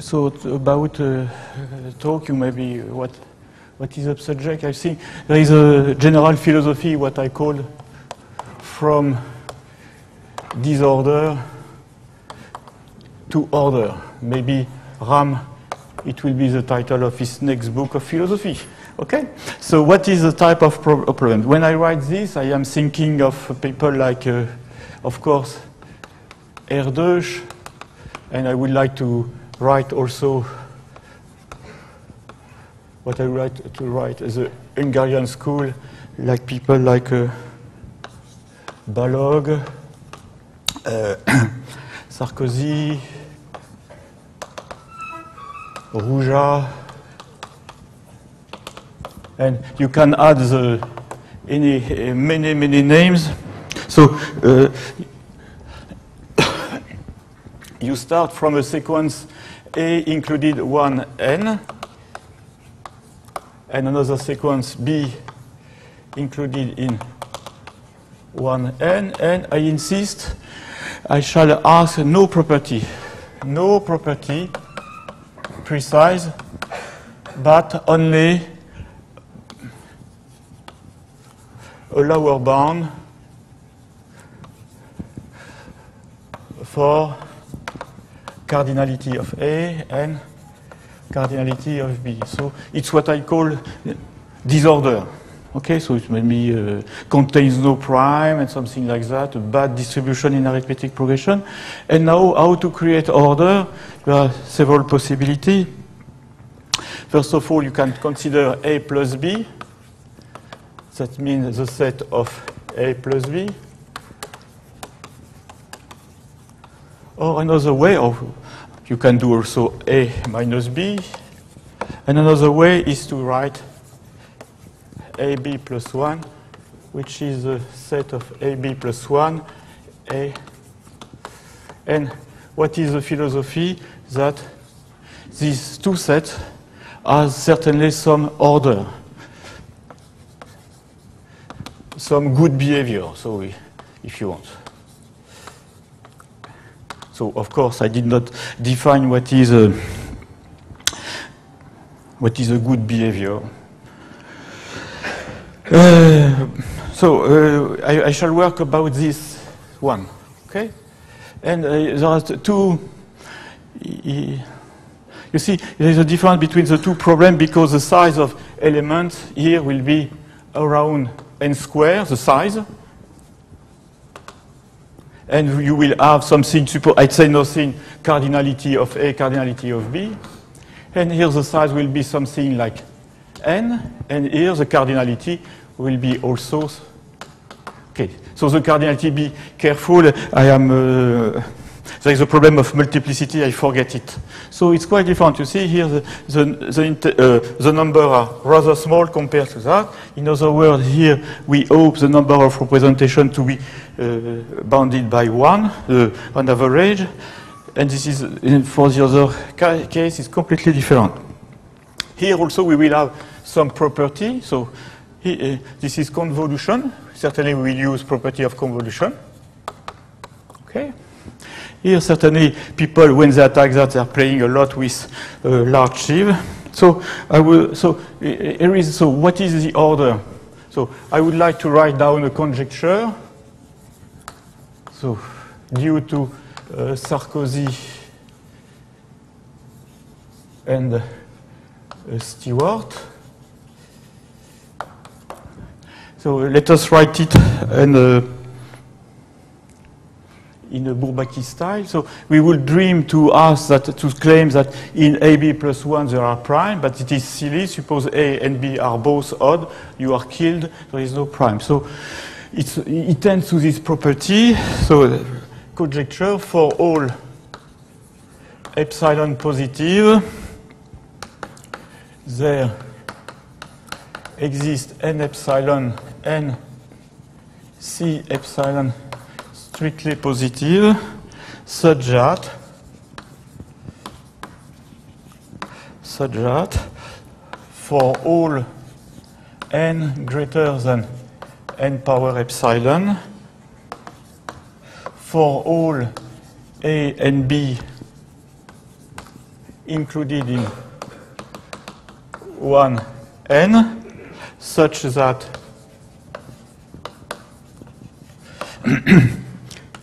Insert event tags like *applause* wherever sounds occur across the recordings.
so about uh, talk, you maybe what what is the subject? I think there is a general philosophy, what I call from disorder to order. Maybe Ram, it will be the title of his next book of philosophy. Okay? So what is the type of pro problem? When I write this, I am thinking of people like, uh, of course, Erdős, and I would like to write also what I write to write as a Hungarian school, like people like uh, Balog, uh, *coughs* Sarkozy, Ruzsa, and you can add the, any, many, many names. So uh, *coughs* you start from a sequence A included 1n, and another sequence B included in 1n, and I insist I shall ask no property, no property precise, but only a lower bound for cardinality of A and cardinality of B. So it's what I call disorder. Okay, so it maybe uh, contains no prime and something like that, a bad distribution in arithmetic progression. And now how to create order? There are several possibilities. First of all, you can consider A plus B. That means the set of A plus B. Or another way of, you can do also A minus B. And another way is to write AB plus 1, which is a set of AB plus 1, A. And what is the philosophy? That these two sets are certainly some order, some good behavior, so we, if you want. So, of course, I did not define what is a, what is a good behavior. Uh, so uh, I, I, shall work about this one, okay? And uh, there are two. You see, there is a difference between the two problems because the size of elements here will be around n squared, the size. And you will have something, I'd say nothing, cardinality of A, cardinality of B. And here the size will be something like n, and here the cardinality will be also. Okay, so the cardinality, be careful. I am. Uh, there is a problem of multiplicity, I forget it. So it's quite different. You see here the, the, the, uh, the number are rather small compared to that. In other words, here we hope the number of representation to be uh, bounded by one uh, on average. And this is, for the other case, is completely different. Here also we will have some property. So he, uh, this is convolution. Certainly we will use property of convolution. Okay. Here, certainly, people, when they attack that, they are playing a lot with uh, large sieve. So, I will, so, here is, so what is the order? So, I would like to write down a conjecture. So, due to uh, Sarkozy and uh, Stewart. So, let us write it and a in a Bourbaki style. So we would dream to ask that, to claim that in AB plus 1 there are prime, but it is silly. Suppose A and B are both odd, you are killed, there is no prime. So it tends to this property. So conjecture for all epsilon positive, there exists n epsilon n c epsilon strictly positive such that such that for all n greater than n power epsilon for all a and b included in 1n such that *clears throat*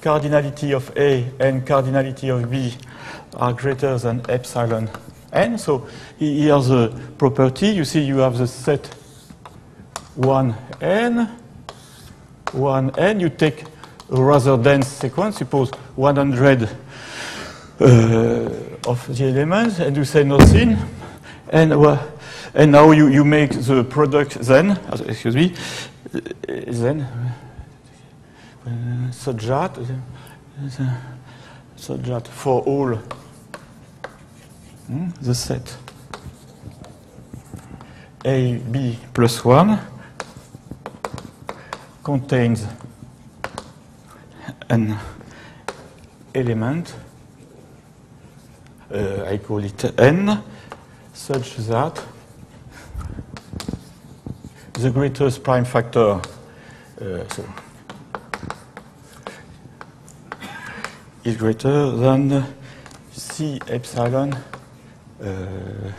cardinality of A and cardinality of B are greater than epsilon n. So here's the property. You see you have the set 1n, 1n. You take a rather dense sequence, suppose 100 uh, of the elements, and you say nothing. And, uh, and now you, you make the product then, excuse me, then such that for all. Hmm, the set. A, B plus 1 contains an element, uh, I call it n, such that the greatest prime factor, uh, so is greater than C epsilon uh,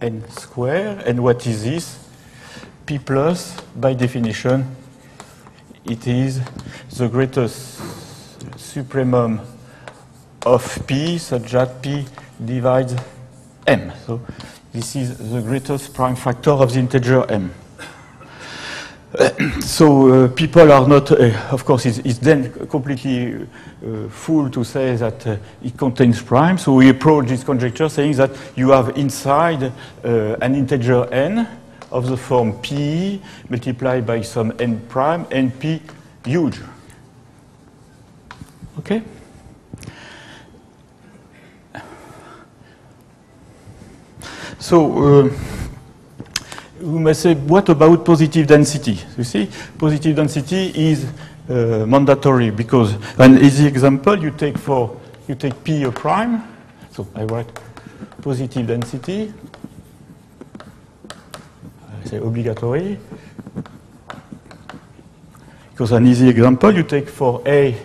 n square. And what is this? P plus, by definition, it is the greatest supremum of P such that P divides M. So this is the greatest prime factor of the integer M. *coughs* so uh, people are not, uh, of course, it's, it's then completely uh, fool to say that uh, it contains prime. So we approach this conjecture saying that you have inside uh, an integer n of the form p multiplied by some n prime, and p huge. Okay? So, we may say, what about positive density? You see, positive density is uh, mandatory because an easy example you take for you take p a prime. So I write positive density. I say obligatory. Because an easy example you take for a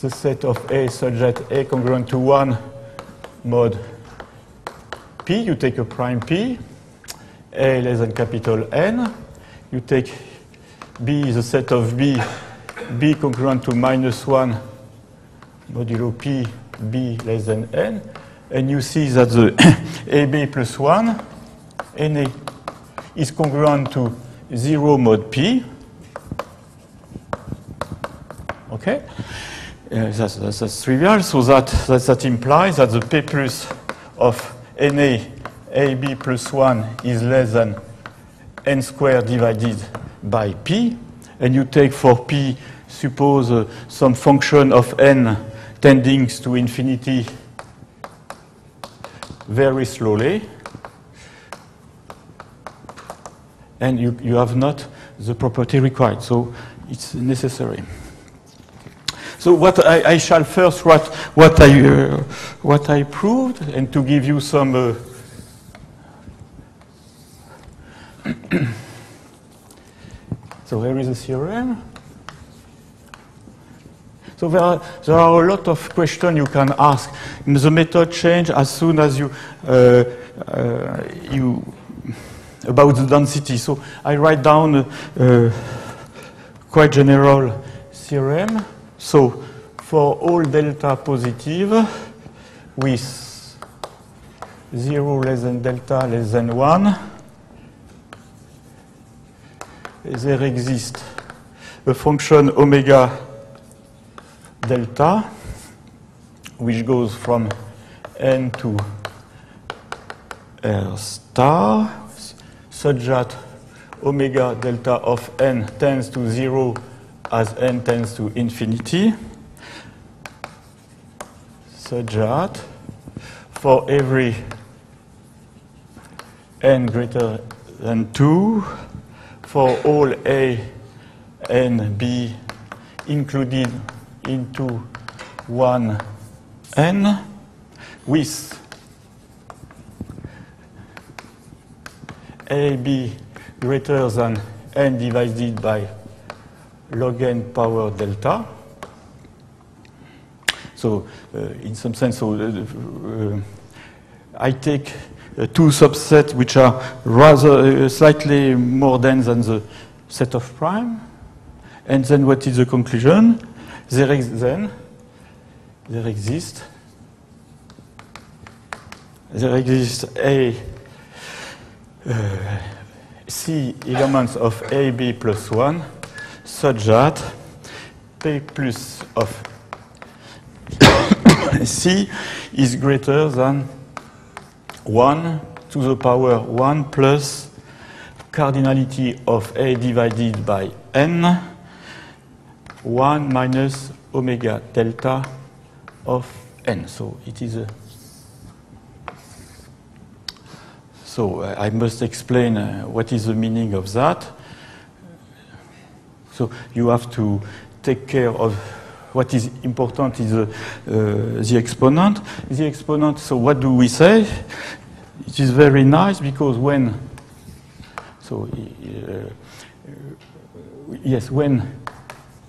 the set of a such that a congruent to one mod p. You take a prime p a less than capital N. You take B, the set of B, B congruent to minus 1 modulo P, B less than N. And you see that the *coughs* AB plus 1, NA, is congruent to 0 mod P. Okay? Uh, that's, that's, that's, trivial. So that, that, that implies that the P plus of NA AB plus 1 is less than n squared divided by p. And you take for p, suppose uh, some function of n tending to infinity very slowly. And you, you have not the property required. So it's necessary. So what I, I shall first write what I, uh, what I proved, and to give you some uh, so here is a theorem. So there are, there are a lot of questions you can ask. The method change as soon as you, uh, uh, you about the density. So I write down a, a quite general theorem. So for all delta positive with 0 less than delta less than 1, there exists a function omega delta, which goes from n to r star, such that omega delta of n tends to 0 as n tends to infinity, such that for every n greater than 2, for all A and B included into one N with AB greater than N divided by log N power delta. So uh, in some sense, so, uh, uh I take two subsets which are rather uh, slightly more dense than the set of prime. And then what is the conclusion? There is then there exist there exists a uh, C elements of AB plus 1 such that P plus of *coughs* C is greater than 1 to the power 1 plus cardinality of A divided by N 1 minus omega delta of N. So it is a So uh, I must explain uh, what is the meaning of that. So you have to take care of what is important is uh, the exponent. The exponent, so what do we say? It is very nice because when, so yes, when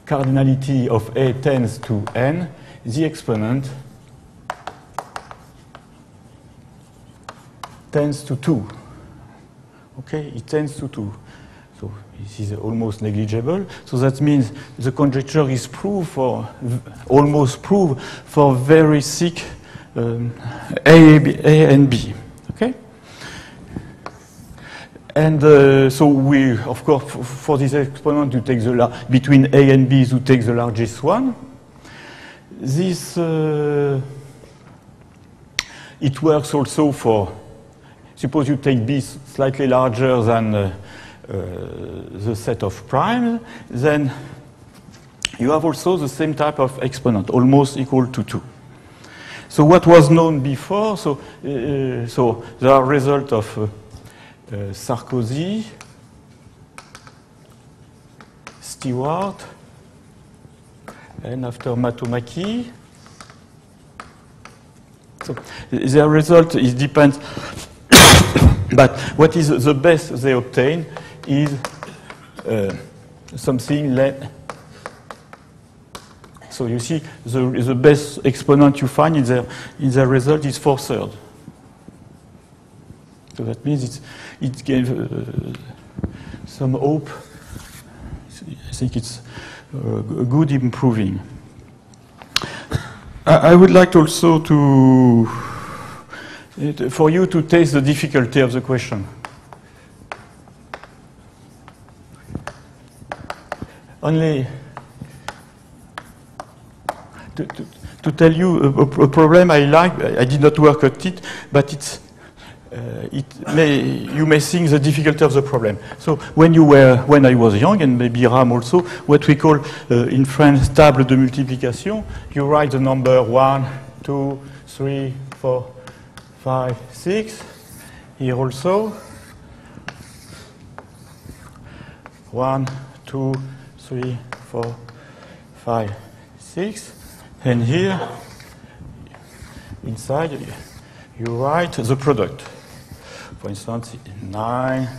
cardinality of A tends to n, the exponent tends to 2. Okay, it tends to 2. This is almost negligible. So that means the conjecture is proved for, almost proved for very thick um, a, B, a and B. Okay? And uh, so we, of course, for this exponent, you take the between A and B, you take the largest one. This, uh, it works also for Suppose you take B slightly larger than uh, the set of primes, then you have also the same type of exponent, almost equal to 2. So what was known before, so, uh, so the result of uh, uh, Sarkozy, Stewart, and after Matomaki. So the result is depends *coughs* but what is the best they obtain is uh, something like. So you see, the, the best exponent you find in the, in the result is 4 thirds. So that means it's, it gave uh, some hope. I think it's uh, good improving. I would like also to for you to taste the difficulty of the question. Only to, to, to tell you a, a, problem I like, I did not work at it, but it's, uh, it may, you may think the difficulty of the problem. So when you were, when I was young, and maybe Ram also, what we call uh, in French table de multiplication, you write the number one, two, three, four, five, six. Here also. One, two, three, four, five, six. And here, inside, you write the product. For instance, nine,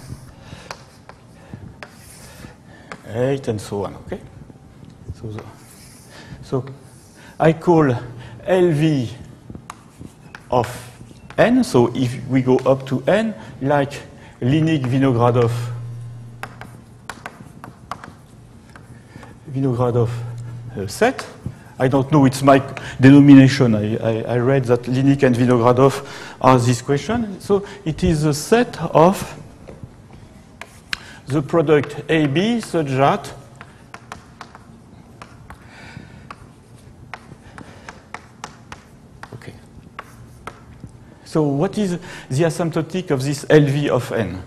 eight, and so on. Okay. So, the, so I call LV of n. So if we go up to n, like Linnik Vinogradov, Vinogradov uh, set. I don't know, it's my denomination. I, I, I read that Linnik and Vinogradov are this question. So it is a set of the product AB such that okay. So what is the asymptotic of this LV of n?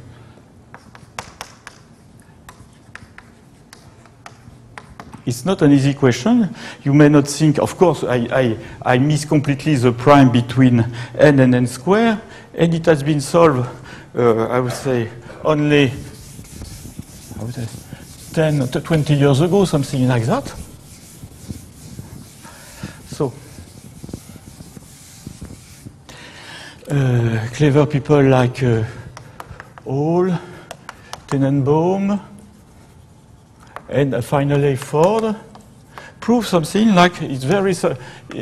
It's not an easy question. You may not think, of course, I, I, I miss completely the prime between n and n square, and it has been solved, uh, I would say, only I would say 10 to 20 years ago, something like that. Uh, clever people like uh, Hall, Tenenbaum, and finally Ford prove something like it's very.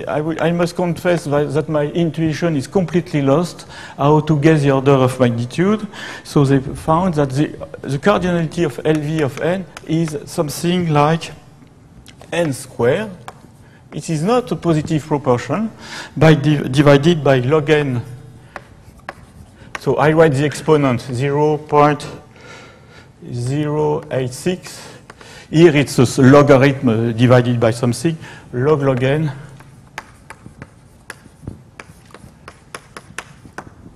I, I must confess that my intuition is completely lost how to guess the order of magnitude. So they found that the, the cardinality of LV of n is something like n squared. It is not a positive proportion by div divided by log n. So I write the exponent 0.086 here it's a logarithm divided by something, log log n.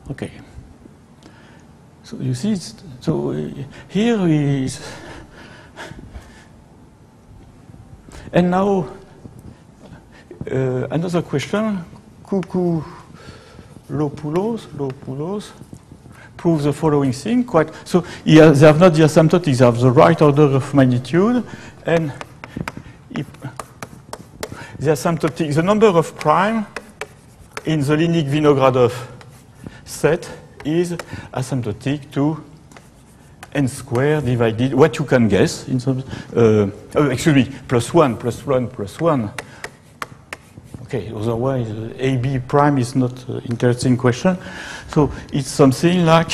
Okay. So you see, so uh, here is, and now uh, another question, Coucou Lopoulos, Lopoulos proves the following thing. Quite so has, they have not the asymptotics, they have the right order of magnitude, and if the asymptotic, the number of prime in the Linnik-Vinogradov set is asymptotic to n squared divided, what you can guess, in some, uh, oh, excuse me, plus 1, plus 1, plus 1. Okay, otherwise, uh, AB prime is not an interesting question. So it's something like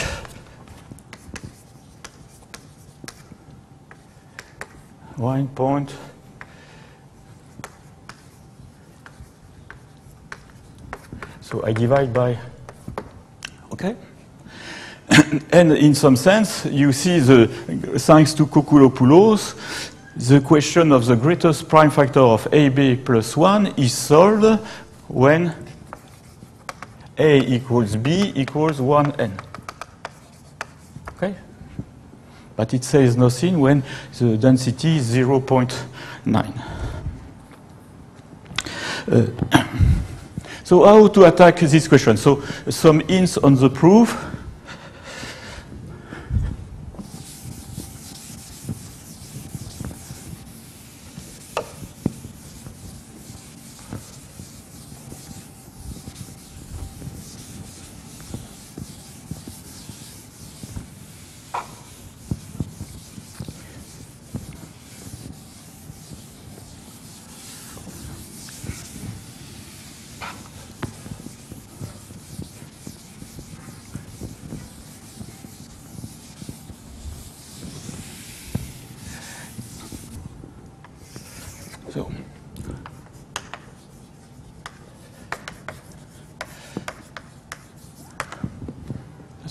one point so I divide by okay *coughs* and in some sense you see the thanks to Koukoulopoulos the question of the greatest prime factor of AB plus 1 is solved when A equals B equals 1n. Okay? But it says nothing when the density is 0.9. Uh, *coughs* so how to attack this question? So some hints on the proof.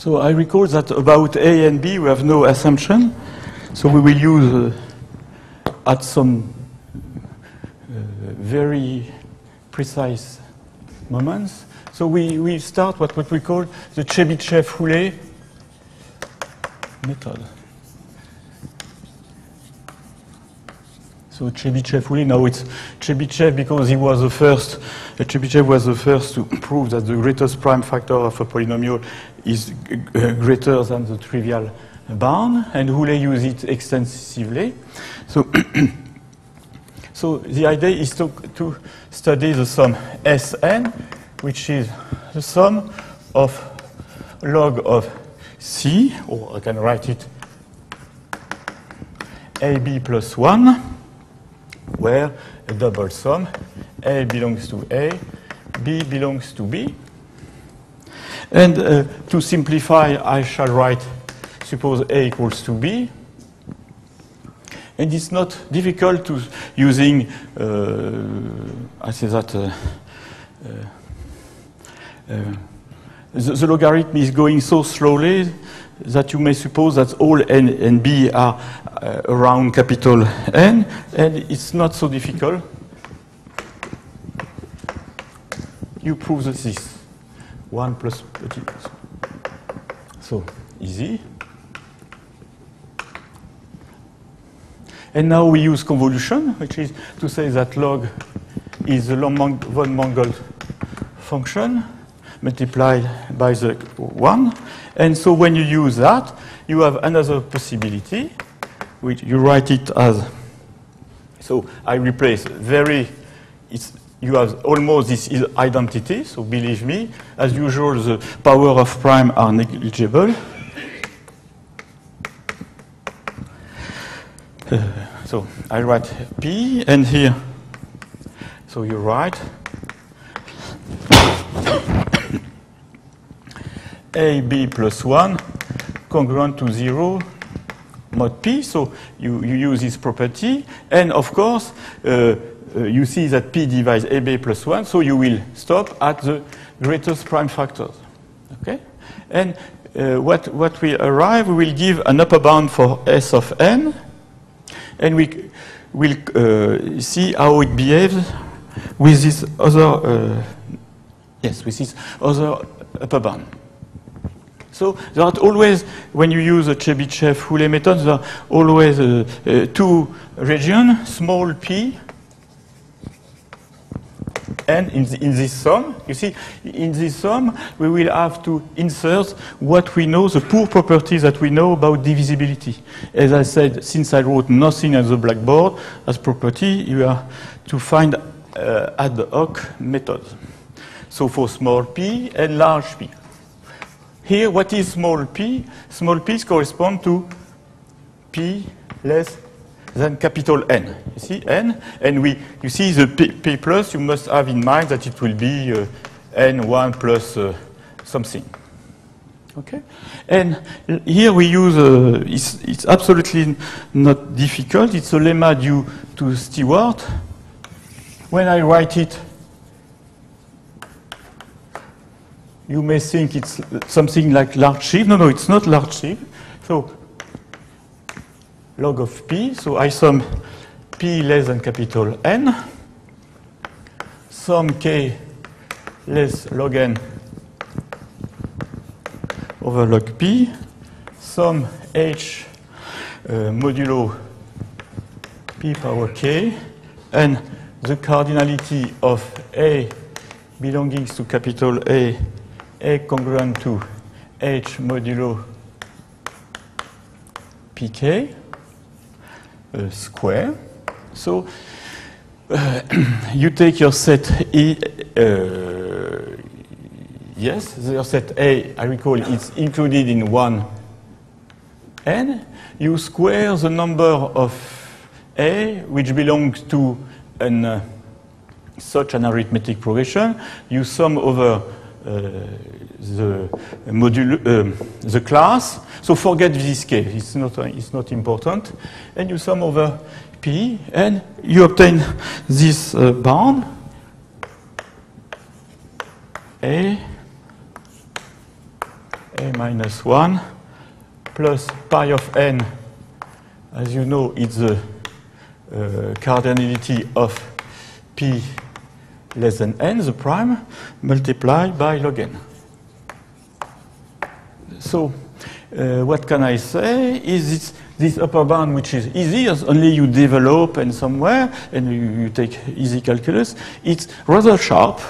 So I recall that about A and B we have no assumption. So we will use uh, at some uh, very precise moments. So we, we start what, what we call the Chebyshev-Hooley method. So Chebyshev-Hooley, now it's Chebyshev because he was the first, uh, Chebyshev was the first to prove that the greatest prime factor of a polynomial is greater than the trivial bound, and Hooley used it extensively. So, *coughs* so the idea is to, to study the sum Sn, which is the sum of log of C, or I can write it AB plus 1, where a double sum, A belongs to A, B belongs to B. And uh, to simplify, I shall write, suppose A equals to B. And it's not difficult to using, uh, I say that, uh, uh, uh, the, the, logarithm is going so slowly that you may suppose that all n and b are uh, around capital N, and it's not so difficult. You prove that this. 1 plus. So, easy. And now we use convolution, which is to say that log is the von Mangoldt function multiplied by the 1. And so when you use that, you have another possibility, which you write it as, so I replace very, you have almost this identity, so believe me. As usual, the power of prime are negligible. Uh, so I write P, and here So you write AB plus 1 congruent to 0 mod P. So you, you use this property. And of course, uh, uh, you see that P divides AB plus 1, so you will stop at the greatest prime factors. Okay? And uh, what, what we arrive, we will give an upper bound for S of n, and we will uh, see how it behaves with this other, uh, yes, with this other upper bound. So there are always, when you use a Chebyshev-Hooley method, there are always uh, uh, two regions, small p, and in, the, in, this sum, you see, in this sum, we will have to insert what we know, the poor properties that we know about divisibility. As I said, since I wrote nothing on the blackboard as property, you are to find uh, ad hoc methods. So for small p and large p. Here, what is small p? Small p's correspond to p less than capital N. You see, N, and we, you see the P, P plus, you must have in mind that it will be uh, N1 plus uh, something. Okay? And here we use, uh, it's, it's, absolutely not difficult. It's a lemma due to Stewart. When I write it you may think it's something like large sieve. No, no, it's not large sieve. So log of p, so I sum p less than capital N, sum k less log n over log p, sum h uh, modulo p power k, and the cardinality of A belonging to capital A a congruent to H modulo pk uh, square. So uh, *clears throat* you take your set E, uh, yes, your set A, I recall it's included in one n. You square the number of A which belongs to an, uh, such an arithmetic progression. You sum over the module, um, the class. So forget this k, it's not, it's not important. And you sum over p, and you obtain this uh, bound, a, a minus 1, plus pi of n, as you know, it's the uh, cardinality of p less than n, the prime, multiplied by log n. So uh, what can I say is this, this upper bound which is easy, as only you develop and somewhere, and you, you take easy calculus, it's rather sharp.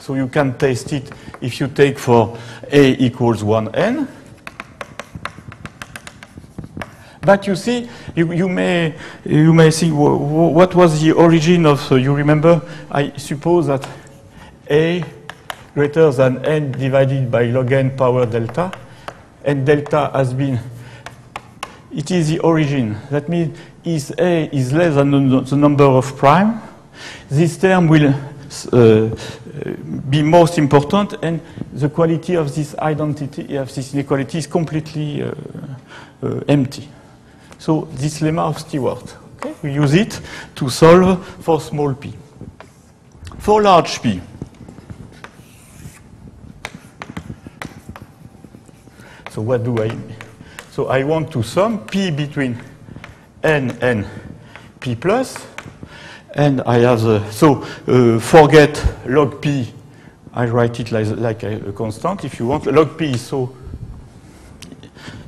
So you can test it if you take for a equals 1n. But you see, you, you, may, you may think, what was the origin of, uh, you remember, I suppose that A greater than n divided by log n power delta, and delta has been, it is the origin. That means if A is less than the number of prime, this term will uh, be most important, and the quality of this identity, of this inequality is completely uh, uh, empty. So this lemma of Stewart, okay? we use it to solve for small p. For large p, so what do I, so I want to sum p between n and p plus, and I have the, so uh, forget log p, I write it like, like a, a constant if you want. Log p is so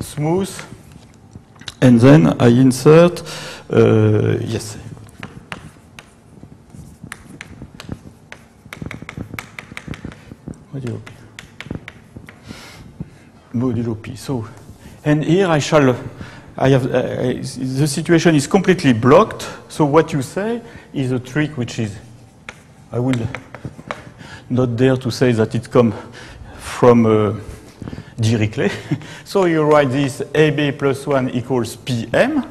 smooth and then I insert, uh, yes. Modulo P. Modulo P. So, and here I shall, I have, uh, the situation is completely blocked. So what you say is a trick which is, I will not dare to say that it comes from uh, Dirichlet. *laughs* so you write this AB plus 1 equals PM,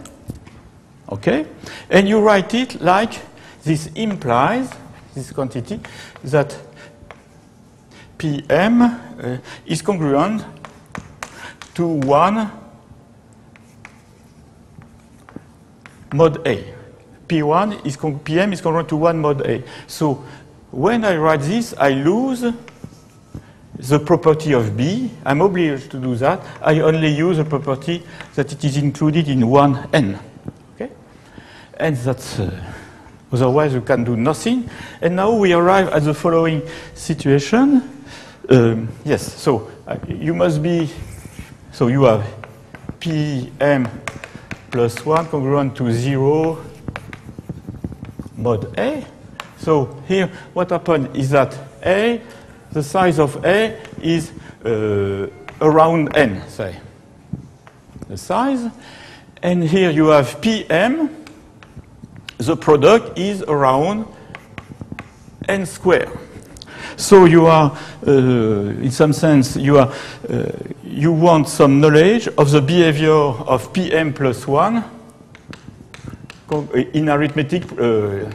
okay? And you write it like this implies, this quantity, that Pm uh, is congruent to 1 mod A. P1 is Pm is congruent to 1 mod A. So when I write this, I lose the property of B. I'm obliged to do that. I only use a property that it is included in 1n. Okay? And that's, uh, otherwise you can do nothing. And now we arrive at the following situation. Um, yes, so uh, you must be, so you have Pm plus 1 congruent to 0 mod A. So here what happened is that A, the size of A is uh, around n, say, the size. And here you have Pm, the product is around n squared. So you are, uh, in some sense, you, are, uh, you want some knowledge of the behavior of Pm plus 1 in arithmetic uh,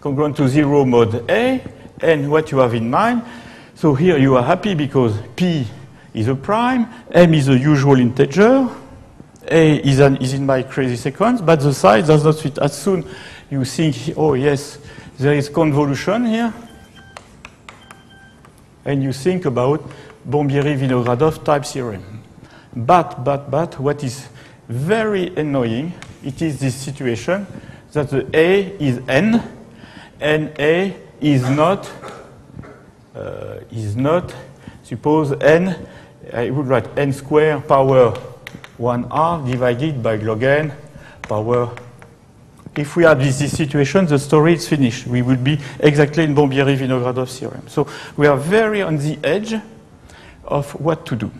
congruent to 0 mod A. And what you have in mind, so here you are happy because P is a prime, M is a usual integer, A is, an, is in my crazy sequence, but the size does not fit. As soon you think, oh yes, there is convolution here, and you think about Bombieri-Vinogradov type theorem. But, but, but, what is very annoying, it is this situation that the A is n, and A is not, is not, suppose n, I would write n squared power 1r divided by log n power if we have this, this, situation, the story is finished. We will be exactly in Bombieri-Vinogradov theorem. So we are very on the edge of what to do.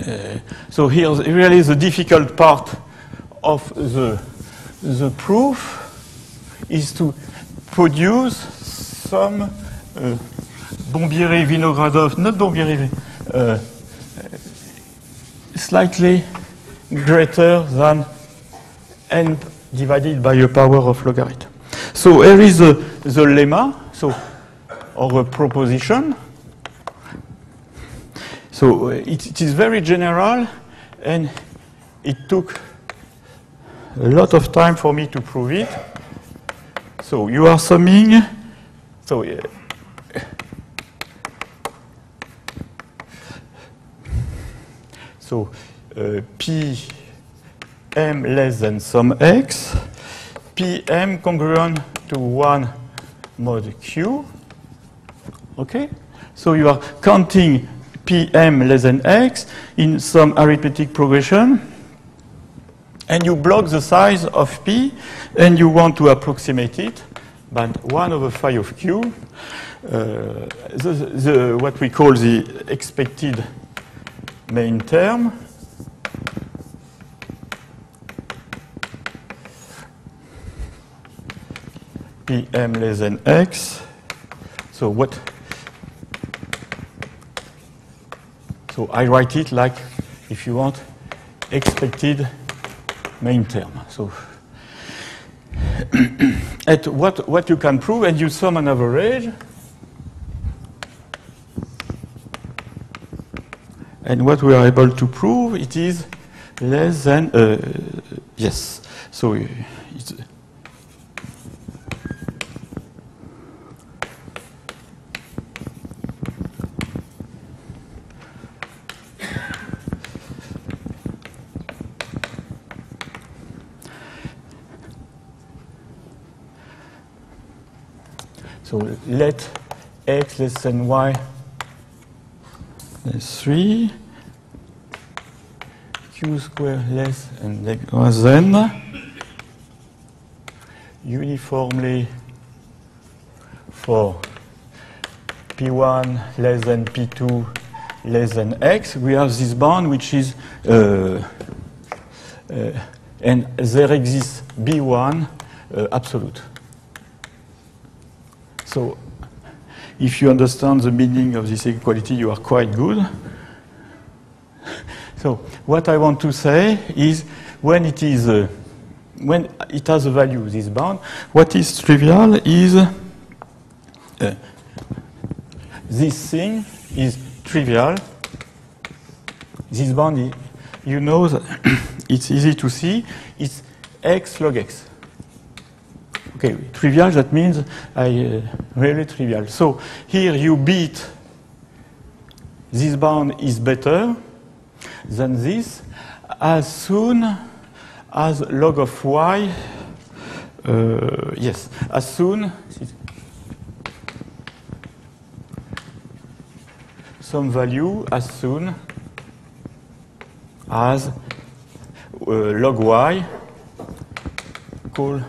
Uh, so here's really the difficult part of the, the proof is to produce some uh, Bombieri-Vinogradov, not Bombieri, uh, slightly greater than n divided by a power of logarithm. So here is the, the lemma, so, or a proposition. So it, it is very general, and it took a lot of time for me to prove it. So you are summing, so so uh, P m less than some x, pm congruent to 1 mod q. Okay? So you are counting pm less than x in some arithmetic progression, and you block the size of p, and you want to approximate it by 1 over phi of q, uh, the, the, what we call the expected main term, Pm less than x. So what? So I write it like, if you want, expected main term. So *clears throat* at what, what you can prove, and you sum an average, and what we are able to prove, it is less than, uh, yes. So it's, So let x less than y less 3, q square less and than uniformly for p1 less than p2 less than x, we have this bound which is, uh, uh, and there exists b1 uh, absolute. So if you understand the meaning of this equality, you are quite good. *laughs* So what I want to say is when it is uh, when it has a value, this bound, what is trivial is uh, this thing is trivial. This bound, you know that *coughs* it's easy to see. It's x log x. Okay, trivial, that means I, uh, really trivial. So here you beat this bound is better than this as soon as log of y, uh, yes, as soon some value as soon as uh, log y called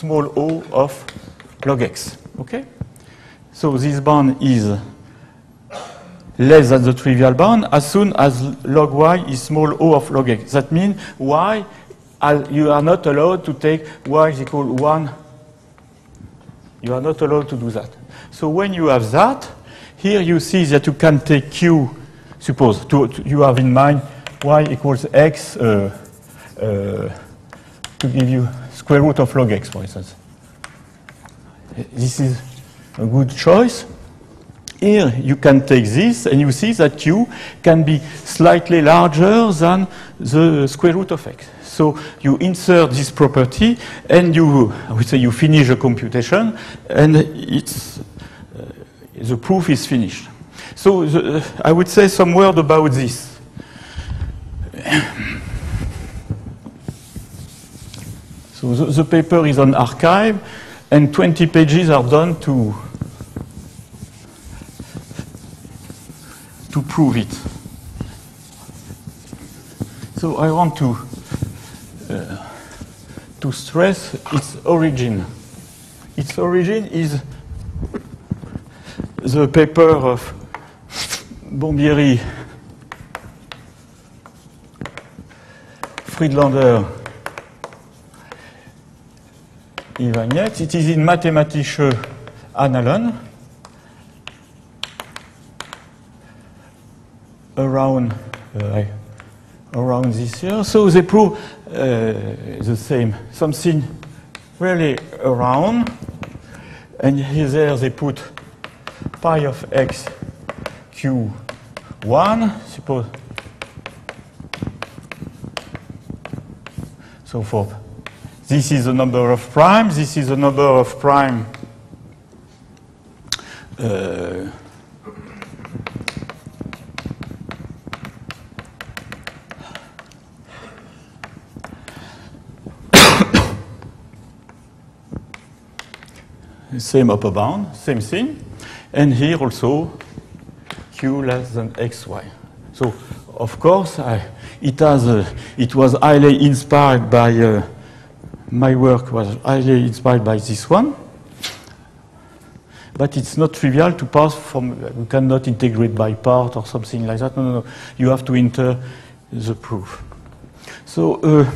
small o of log x. Okay? So this bound is less than the trivial bound as soon as log y is small o of log x. That means y, you are not allowed to take y is equal 1. You are not allowed to do that. So when you have that, here you see that you can take q, suppose to, to, you have in mind y equals x uh, uh, to give you square root of log x, for instance. This is a good choice. Here you can take this and you see that q can be slightly larger than the square root of x. So you insert this property and you, I would say you finish the computation and it's, uh, the proof is finished. So the, I would say some word about this. The, the paper is on arXiv, and 20 pages are done to to prove it. So I want to uh, to stress its origin. Its origin is the paper of Bombieri, Friedlander, Iwaniec. It is in Mathematische Annalen. around uh, around this year. So they prove uh, the same, something really around, and here they put pi of x q1, suppose, so forth. This is the number of primes. this is the number of prime uh, *coughs* same upper bound, same thing. And here also, q less than xy. So, of course, I, it, has, uh, it was highly inspired by, uh, my work was highly inspired by this one. But it's not trivial to pass from, you cannot integrate by part or something like that. No, no, no. You have to enter the proof. So, uh,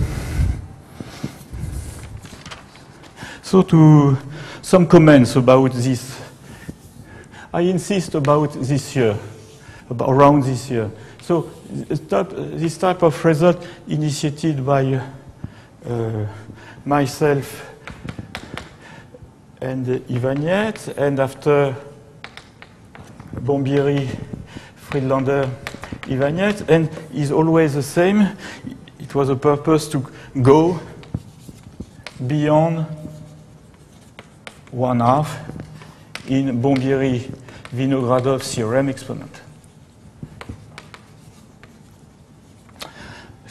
so to, some comments about this. I insist about this year, about around this year. So this type of result initiated by uh, myself and Iwaniec, and after Bombieri, Friedlander, Iwaniec, and is always the same. It was a purpose to go beyond one half in Bombieri Vinogradov theorem exponent.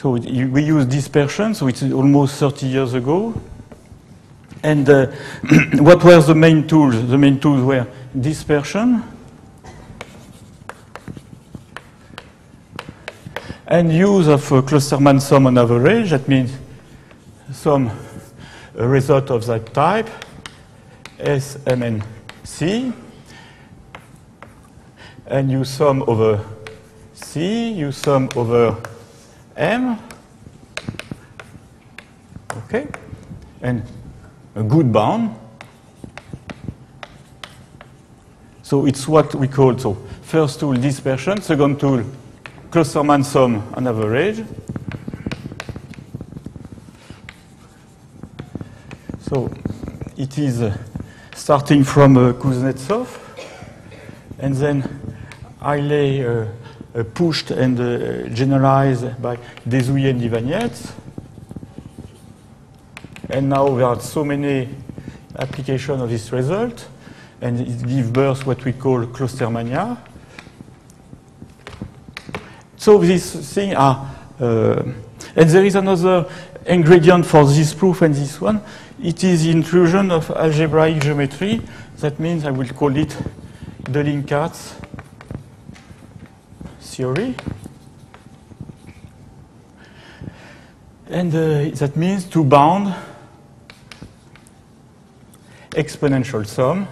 So we use dispersion, so it's almost 30 years ago. And uh, *clears throat* what were the main tools? The main tools were dispersion and use of a Kloosterman sum on average. That means some result of that type SMNC. And you sum over C, you sum over M. Okay? And a good bound. So it's what we call, so first tool dispersion, second tool Kloosterman sum on average. So it is uh, starting from uh, Kuznetsov, and then I lay. uh, pushed and uh, generalized by Deshouillers and Iwaniec. And now there are so many applications of this result, and it gives birth what we call Kloostermania. So these things are, uh, and there is another ingredient for this proof and this one. It is the intrusion of algebraic geometry. That means I will call it Deligne-Katz theory. And uh, that means to bound exponential sum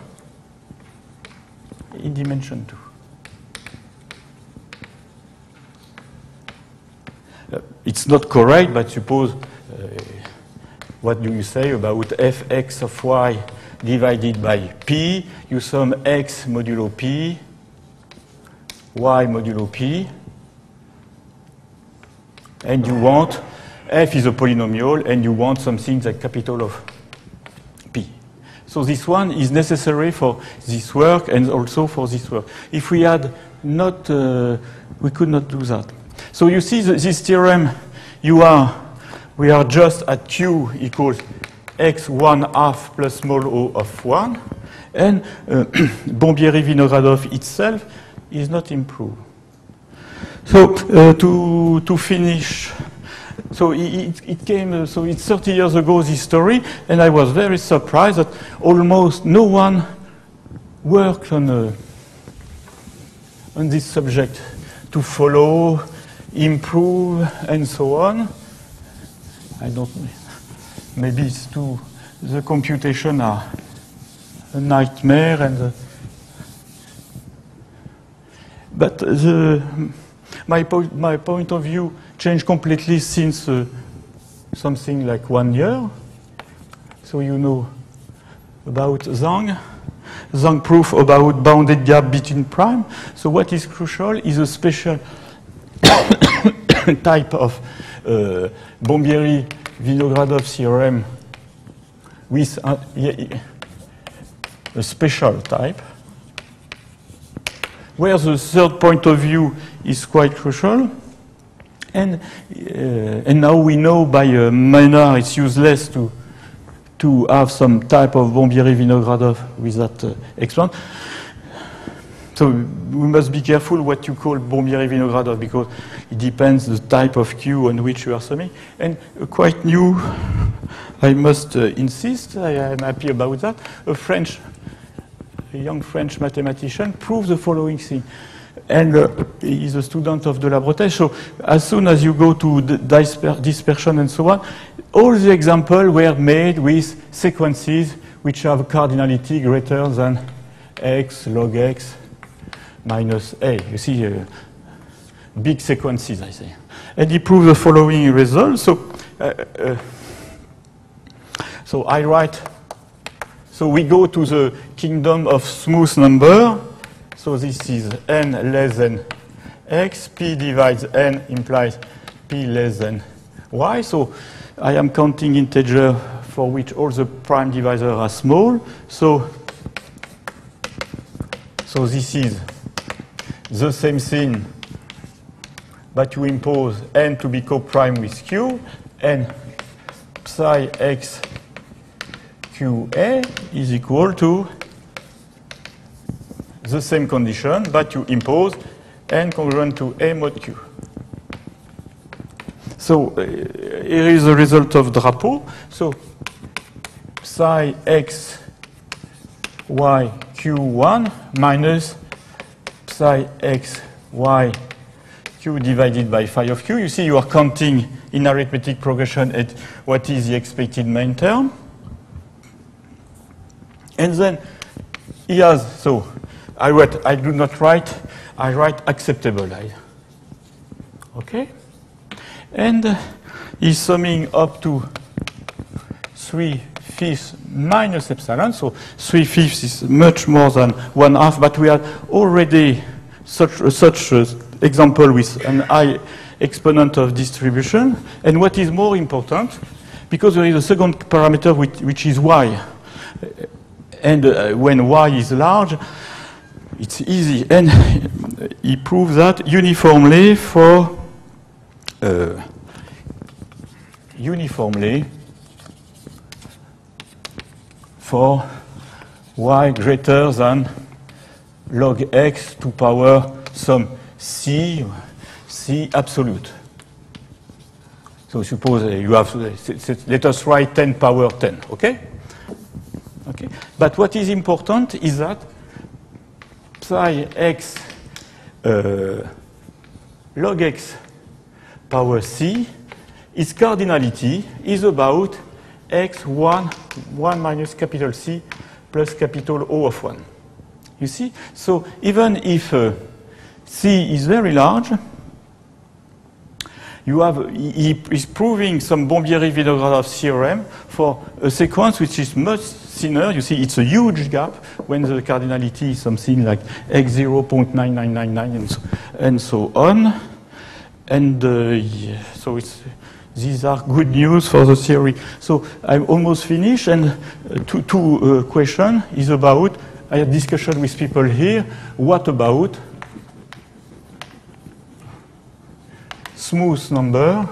in dimension 2. Uh, it's not correct, but suppose uh, what do you say about fx of y divided by p? You sum x modulo p, y modulo p, and you want f is a polynomial, and you want something like capital of p. So this one is necessary for this work and also for this work. If we had not, uh, we could not do that. So you see the, this theorem, you are, we are just at q equals x1 half plus small o of 1, and uh, *clears throat* Bombieri-Vinogradov itself is not improved. So uh, to, to finish, so it, it came, uh, so it's 30 years ago, this story, and I was very surprised that almost no one worked on, uh, on this subject to follow improve, and so on. I don't, maybe it's too, the computation are a nightmare and but the, my, po my point of view changed completely since uh, something like one year. So you know about Zhang. Zhang proof about bounded gap between prime. So what is crucial is a special *coughs* type of uh, Bombieri-Vinogradov theorem with a, a, special type, where the third point of view is quite crucial. And, uh, and now we know by uh, Maynard it's useless to, to have some type of Bombieri-Vinogradov with that uh, exponent. So we must be careful what you call Bombieri-Vinogradov because it depends the type of Q on which you are summing. And quite new, *laughs* I must uh, insist, I am happy about that, a French, a young French mathematician proved the following thing. And uh, he's a student of de la Bretèche. So as soon as you go to disper dispersion and so on, all the examples were made with sequences which have cardinality greater than x log x minus A. You see, uh, big sequences, I say. And he proved the following result. So, uh, uh, so I write, so we go to the kingdom of smooth number. So this is n less than x. p divides n implies p less than y. So I am counting integer for which all the prime divisors are small. So, so this is the same thing, but you impose n to be co-prime with q, and psi x qa is equal to the same condition, but you impose n congruent to a mod q. So uh, here is the result of Drapeau. So psi x y q1 minus psi x y q divided by phi of q. You see you are counting in arithmetic progression at what is the expected main term. And then he has, so I write, I do not write, I write acceptable. I, okay? And uh, he's summing up to 3 fifths minus epsilon. So 3 fifths is much more than 1 half, but we are already such, such an example with an high exponent of distribution. And what is more important, because there is a second parameter which, which is y. And uh, when y is large, it's easy. And he proves that uniformly for uh, uniformly for y greater than log x to power some c, c absolute. So suppose you have, let us write 10 power 10, okay? Okay. But what is important is that psi x uh, log x power c its cardinality is about x1, 1 minus capital C plus capital O of 1. You see? So even if uh, C is very large, you have, he is proving some Bombieri-Vinogradov theorem for a sequence which is much thinner. You see, it's a huge gap when the cardinality is something like x 0.9999 and so, and so on. And uh, yeah, so it's these are good news for the theory. So I'm almost finished, and uh, two, two uh, questions is about, I had discussion with people here, what about smooth number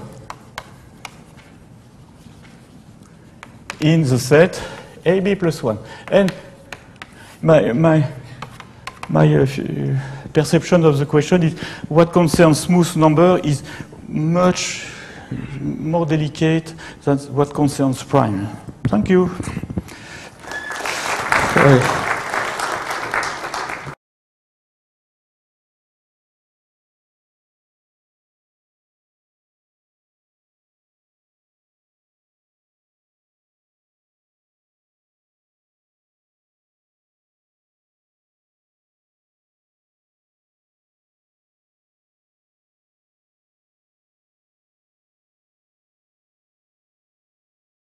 in the set AB plus 1. And my, my, my uh, perception of the question is what concerns smooth number is much more delicate than what concerns prime. Thank you. Sorry.